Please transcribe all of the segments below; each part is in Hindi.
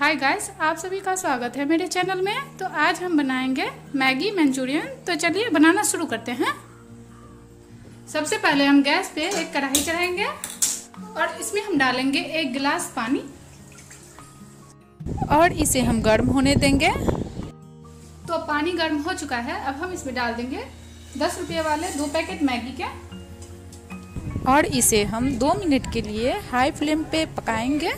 हाय गाइस आप सभी का स्वागत है मेरे चैनल में। तो आज हम बनाएँगे मैगी मंचूरियन। तो चलिए बनाना शुरू करते हैं। सबसे पहले हम गैस पे एक कढ़ाई चढ़ाएँगे और इसमें हम डालेंगे एक गिलास पानी। और इसे हम गर्म होने देंगे। तो पानी गर्म हो चुका है। अब हम इसमें डाल देंगे दस रुपये वाले दो पैकेट मैगी के। और इसे हम दो मिनट के लिए हाई फ्लेम पे पकाएँगे।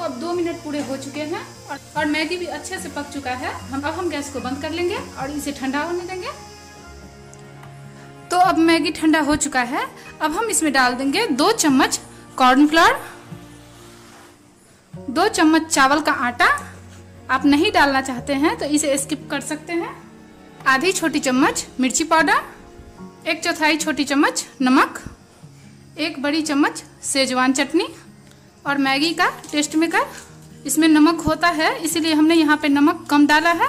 अब दो मिनट पूरे हो चुके हैं और, मैगी भी अच्छे से पक चुका है। हम अब हम गैस को बंद कर लेंगे और इसे ठंडा होने देंगे। तो अब मैगी ठंडा हो चुका है। अब हम इसमें डाल देंगे दो चम्मच कॉर्नफ्लोर दो चम्मच चावल का आटा। आप नहीं डालना चाहते हैं तो इसे स्किप कर सकते हैं। आधी छोटी चम्मच मिर्ची पाउडर एक चौथाई छोटी चम्मच नमक एक बड़ी चम्मच सेजवान चटनी और मैगी का टेस्ट मेकर इसमें नमक होता है, इसीलिए हमने यहाँ पे नमक कम डाला है।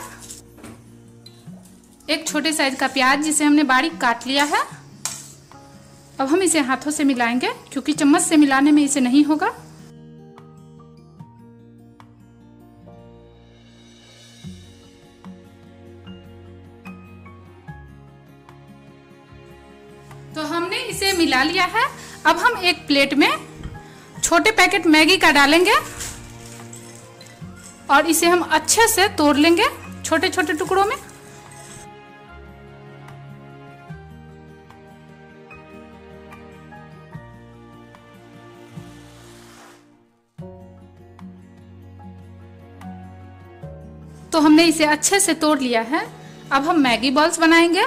एक छोटे साइज़ का प्याज जिसे हमने बारीक काट लिया है। अब हम इसे हाथों से मिलाएँगे, क्योंकि चम्मच से मिलाने में इसे नहीं होगा। तो हमने इसे मिला लिया है। अब हम एक प्लेट में छोटे पैकेट मैगी का डालेंगे और इसे हम अच्छे से तोड़ लेंगे छोटे छोटे टुकड़ों में। तो हमने इसे अच्छे से तोड़ लिया है। अब हम मैगी बॉल्स बनाएँगे।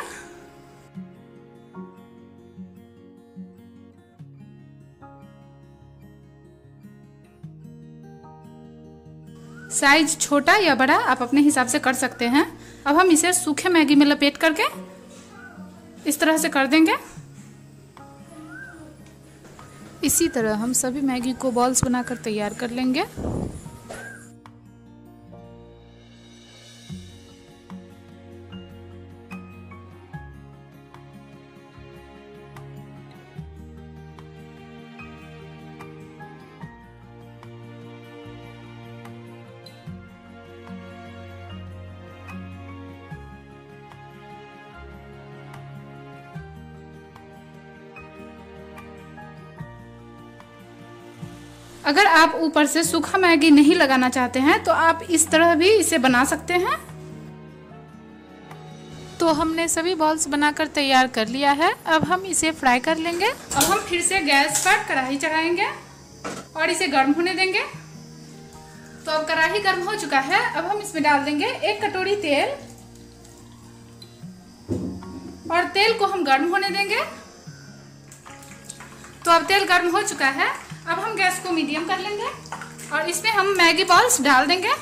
साइज़ छोटा या बड़ा आप अपने हिसाब से कर सकते हैं। अब हम इसे सूखे मैगी में लपेट करके इस तरह से कर देंगे। इसी तरह हम सभी मैगी को बॉल्स बनाकर तैयार कर लेंगे। अगर आप ऊपर से सूखा मैगी नहीं लगाना चाहते हैं तो आप इस तरह भी इसे बना सकते हैं। तो हमने सभी बॉल्स बनाकर तैयार कर लिया है। अब हम इसे फ्राई कर लेंगे। अब हम फिर से गैस पर कढ़ाई चढ़ाएँगे और इसे गर्म होने देंगे। तो अब कढ़ाई गर्म हो चुका है। अब हम इसमें डाल देंगे एक कटोरी तेल। और तेल को हम गर्म होने देंगे। तो अब तेल गर्म हो चुका है। अब हम गैस को मीडियम कर लेंगे और इसमें हम मैगी बॉल्स डाल देंगे।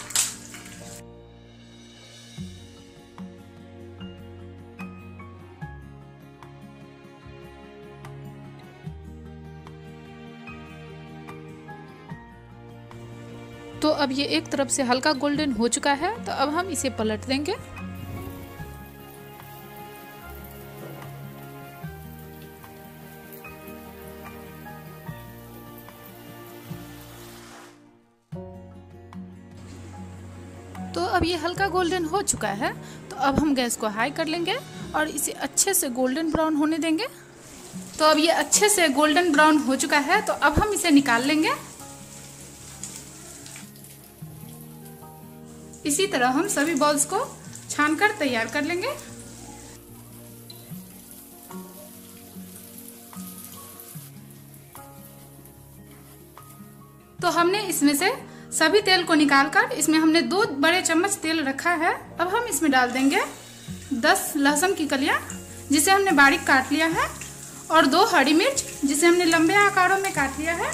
तो अब ये एक तरफ़ से हल्का गोल्डन हो चुका है तो अब हम इसे पलट देंगे। तो अब ये हल्का गोल्डन हो चुका है। तो अब हम गैस को हाई कर लेंगे और इसे अच्छे से गोल्डन ब्राउन होने देंगे। तो अब ये अच्छे से गोल्डन ब्राउन हो चुका है तो अब हम इसे निकाल लेंगे। इसी तरह हम सभी बॉल्स को छानकर तैयार कर लेंगे। तो हमने इसमें से सभी तेल को निकालकर इसमें हमने दो बड़े चम्मच तेल रखा है। अब हम इसमें डाल देंगे दस लहसुन की कलियाँ, जिसे हमने बारीक काट लिया है, और दो हरी मिर्च, जिसे हमने लंबे आकारों में काट लिया है।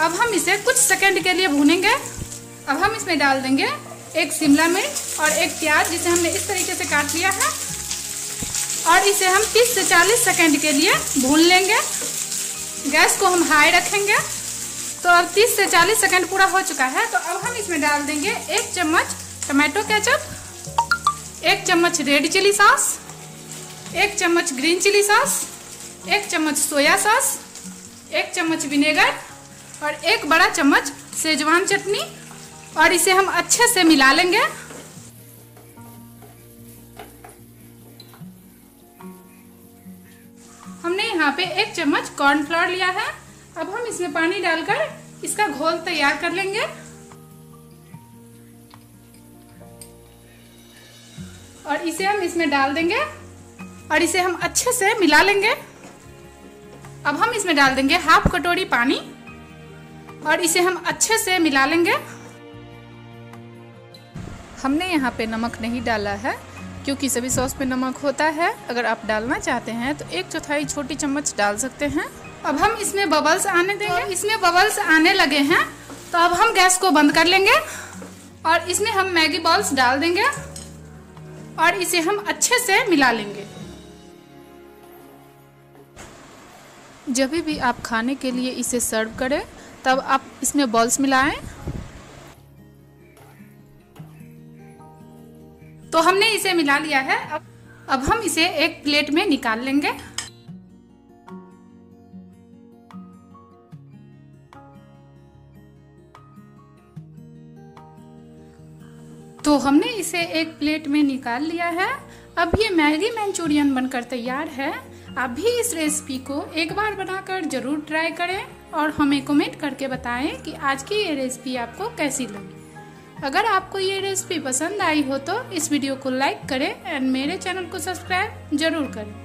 अब हम इसे कुछ सेकंड के लिए भूनेंगे। अब हम इसमें डाल देंगे एक शिमला मिर्च और एक प्याज, जिसे हमने इस तरीके से काट लिया है। और इसे हम 30 से 40 सेकंड के लिए भून लेंगे। गैस को हम हाई रखेंगे। तो अब 30 से 40 सेकंड पूरा हो चुका है तो अब हम इसमें डाल देंगे एक चम्मच टमाटो केचप, एक चम्मच रेड चिली सॉस, एक चम्मच ग्रीन चिली सॉस, एक चम्मच सोया सॉस, एक चम्मच विनेगर और एक बड़ा चम्मच सेजवान चटनी, और इसे हम अच्छे से मिला लेंगे। हमने यहाँ पे एक चम्मच कॉर्नफ्लोर लिया है। अब हम इसमें पानी डालकर इसका घोल तैयार कर लेंगे। और इसे हम इसमें डाल देंगे और इसे हम अच्छे से मिला लेंगे। अब हम इसमें डाल देंगे हाफ़ कटोरी पानी और इसे हम अच्छे से मिला लेंगे। हमने यहाँ पे नमक नहीं डाला है, क्योंकि सभी सॉस में नमक होता है। अगर आप डालना चाहते हैं तो एक चौथाई छोटी चम्मच डाल सकते हैं। अब हम इसमें बबल्स आने देंगे। इसमें बबल्स आने लगे हैं तो अब हम गैस को बंद कर लेंगे और इसमें हम मैगी बॉल्स डाल देंगे और इसे हम अच्छे से मिला लेंगे। जब भी आप खाने के लिए इसे सर्व करें, तब आप इसमें बॉल्स मिलाएँ। तो हमने इसे मिला लिया है। अब अब हम इसे एक प्लेट में निकाल लेंगे। तो हमने इसे एक प्लेट में निकाल लिया है। अब ये मैगी मंचूरियन बनकर तैयार है। आप भी इस रेसिपी को एक बार बनाकर ज़रूर ट्राई करें और हमें कमेंट करके बताएँ कि आज की ये रेसिपी आपको कैसी लगी। अगर आपको ये रेसिपी पसंद आई हो तो इस वीडियो को लाइक करें एंड मेरे चैनल को सब्सक्राइब ज़रूर करें।